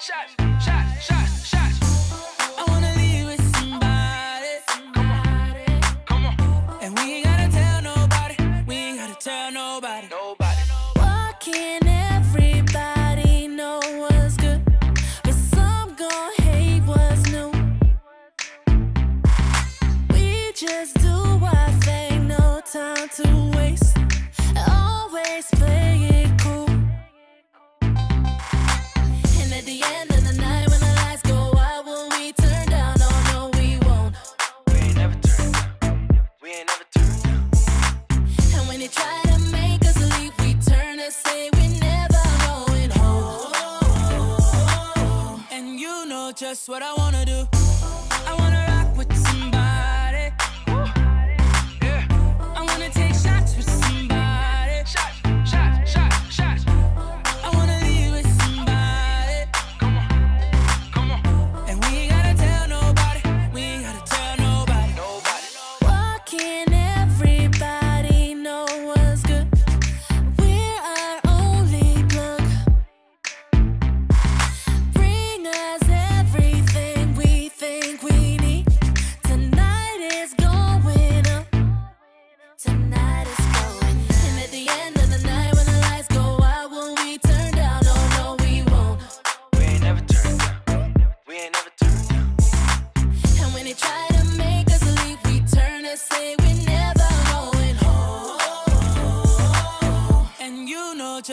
shots, shots, shots, shots. I wanna leave with somebody. Come on, come on. And we ain't gotta tell nobody. We ain't gotta tell nobody. Everybody know what's good, but some gon' hate what's new. We just do. ain't never turned down. And when they try to make us leave, we turn and say we're never going home. And you know just what I wanna do.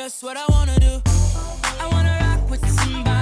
that's what I wanna do. I wanna rock with somebody.